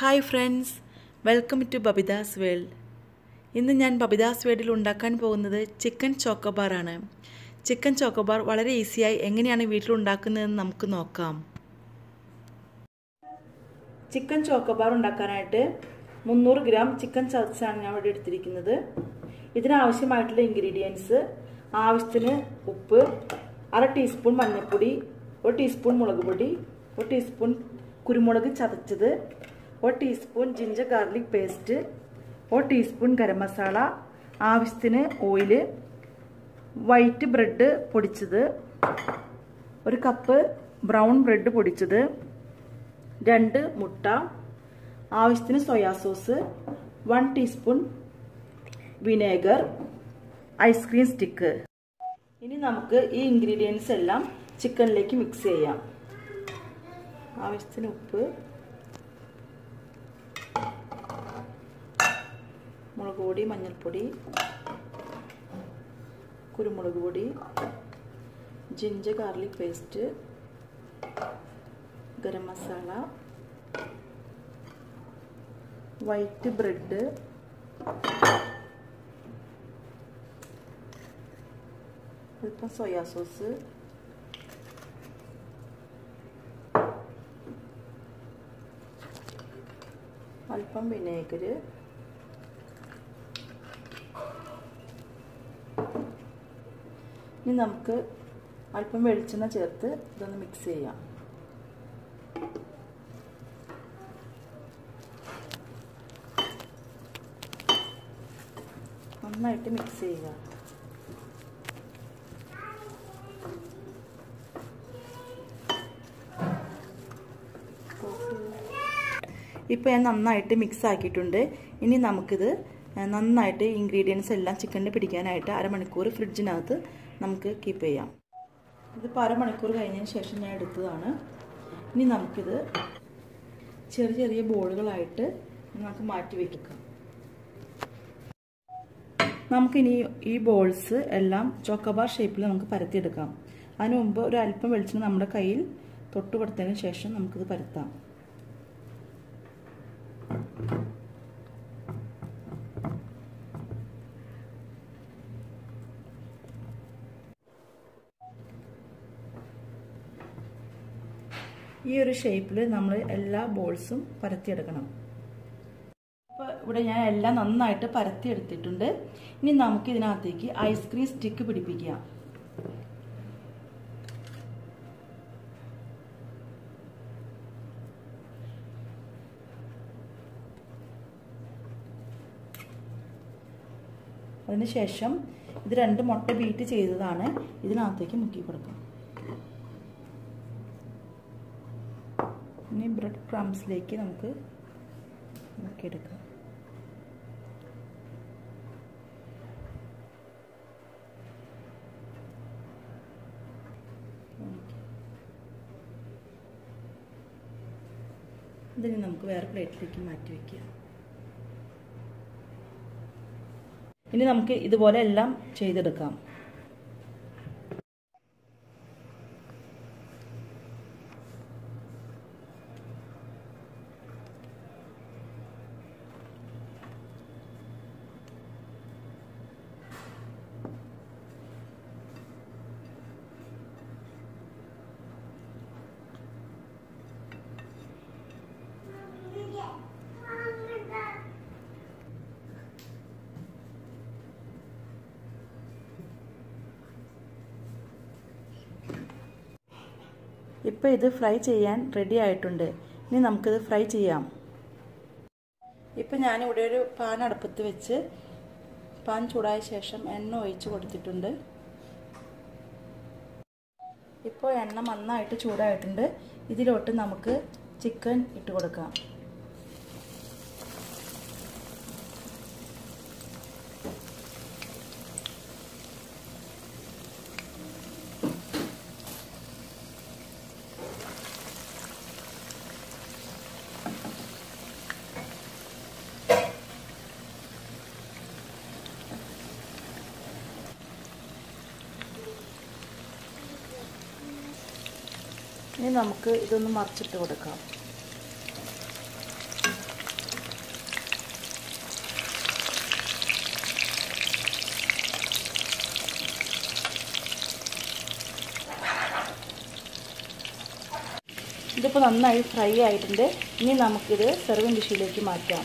Hi friends welcome to Babitha's world ഇന്ന് ഞാൻ ബബിതാസ് വേൾഡിൽ ഉണ്ടാക്കാൻ പോകുന്നത് ചിക്കൻ ചോക്കോബാറാണ് ചിക്കൻ ചോക്കോബാർ വളരെ ഈസിയായി എങ്ങനെയാണ് വീട്ടിൽ ഉണ്ടാക്കുന്നതെന്ന് നമുക്ക് നോക്കാം. ചിക്കൻ ചോക്കോബാർ ഉണ്ടാക്കാനായിട്ട് മുന്നൂറ് ഗ്രാം ചിക്കൻ ചതച്ചാണ് ഞാൻ ഇവിടെ എടുത്തിരിക്കുന്നത്. ഇതിനാവശ്യമായിട്ടുള്ള ഇൻഗ്രീഡിയൻസ് ആവശ്യത്തിന് ഉപ്പ് അര ടീസ്പൂൺ മഞ്ഞൾപ്പൊടി ഒരു ടീസ്പൂൺ മുളക് പൊടി ഒരു ടീസ്പൂൺ കുരുമുളക് ചതച്ചത് ഒരു ടീസ്പൂൺ ജിഞ്ചർ ഗാർലിക് പേസ്റ്റ് ഒരു ടീസ്പൂൺ ഗരം മസാല ആവശ്യത്തിന് ഓയിൽ വൈറ്റ് ബ്രെഡ് പൊടിച്ചത് ഒരു കപ്പ് ബ്രൗൺ ബ്രെഡ് പൊടിച്ചത് രണ്ട് മുട്ട ആവശ്യത്തിന് soya sauce one teaspoon vinegar ice cream stick ഇനി നമുക്ക് ഈ ഇൻഗ്രീഡിയൻസ് എല്ലാം ചിക്കനിലേക്ക് മിക്സ് ചെയ്യാം. ആവശ്യത്തിന് ഉപ്പ് മുളക് പൊടി മഞ്ഞൾപ്പൊടി കുരുമുളക് പൊടി ginger garlic paste garam masala white bread അല്പം സോയാ സോസ് അല്പം വിനേഗര് ഇനി നമുക്ക് അല്പം വെളിച്ചെണ്ണ ചേർത്ത് ഇതൊന്ന് മിക്സ് ചെയ്യാം. നന്നായിട്ട് മിക്സ് ചെയ്യുക. ഇപ്പോൾ ഞാൻ നന്നായിട്ട് മിക്സ് ആക്കിയിട്ടുണ്ട്. ഇനി നമുക്കിത് നന്നായിട്ട് ഇൻഗ്രീഡിയൻസ് എല്ലാം ചിക്കനിൽ പിടിക്കാനായിട്ട് അരമണിക്കൂർ ഫ്രിഡ്ജിനകത്ത് നമുക്ക് കീപ്പ് ചെയ്യാം. ഇതിപ്പോൾ അരമണിക്കൂർ കഴിഞ്ഞതിന് ശേഷം ഞാൻ എടുത്തതാണ്. ഇനി നമുക്കിത് ചെറിയ ചെറിയ ബോളുകളായിട്ട് നമുക്ക് മാറ്റി വയ്ക്കാം നമുക്കിനി ഈ ബോൾസ് എല്ലാം ചോക്കബാർ ഷേപ്പിൽ നമുക്ക് പരത്തിയെടുക്കാം. അതിനു മുമ്പ് ഒരു അല്പം വെളിച്ചെണ്ണ നമ്മുടെ കയ്യിൽ തൊട്ട് കൊടുത്തതിന് ശേഷം നമുക്കിത് പരത്താം. ഈ ഒരു ഷേപ്പിൽ നമ്മൾ എല്ലാ ബോൾസും പരത്തിയെടുക്കണം. അപ്പോൾ ഇവിടെ ഞാൻ എല്ലാം നന്നായിട്ട് പരത്തിയെടുത്തിട്ടുണ്ട്. ഇനി നമുക്ക് ഇതിനകത്തേക്ക് ഐസ്ക്രീം സ്റ്റിക്ക് പിടിപ്പിക്കാം. അതിനുശേഷം ഇത് രണ്ട് മുട്ട ബീറ്റ് ചെയ്തതാണ്. ഇതിനകത്തേക്ക് മുക്കി കൊടുക്കാം ഇനി ബ്രെഡ് ക്രംസിലേക്ക് നമുക്ക് നോക്കിയെടുക്കാം ഇതിന് നമുക്ക് വേറെ പ്ലേറ്റിലേക്ക് മാറ്റി വയ്ക്കാം ഇനി നമുക്ക് ഇതുപോലെ എല്ലാം ചെയ്തെടുക്കാം. ഇപ്പോൾ ഇത് ഫ്രൈ ചെയ്യാൻ റെഡി ആയിട്ടുണ്ട്. ഇനി നമുക്കിത് ഫ്രൈ ചെയ്യാം. ഇപ്പം ഞാനിവിടെ ഒരു പാൻ അടുപ്പത്ത് വെച്ച് പാൻ ചൂടായ ശേഷം എണ്ണ ഒഴിച്ച് കൊടുത്തിട്ടുണ്ട്. ഇപ്പോൾ എണ്ണ നന്നായിട്ട് ചൂടായിട്ടുണ്ട്. ഇതിലോട്ട് നമുക്ക് ചിക്കൻ ഇട്ട് കൊടുക്കാം. ഇനി നമുക്ക് ഇതൊന്ന് മറിച്ചിട്ട് കൊടുക്കാം. ഇതിപ്പോൾ നന്നായി ഫ്രൈ ആയിട്ടുണ്ട്. ഇനി നമുക്കിത് സെർവിങ് ഡിഷിലേക്ക് മാറ്റാം.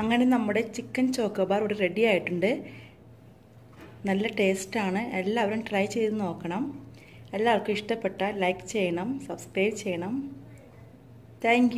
അങ്ങനെ നമ്മുടെ ചിക്കൻ ചോക്കോബാർ ഇവിടെ റെഡി ആയിട്ടുണ്ട്. നല്ല ടേസ്റ്റാണ് എല്ലാവരും ട്രൈ ചെയ്ത് നോക്കണം. എല്ലാവർക്കും ഇഷ്ടപ്പെട്ട ലൈക്ക് ചെയ്യണം സബ്സ്ക്രൈബ് ചെയ്യണം. താങ്ക്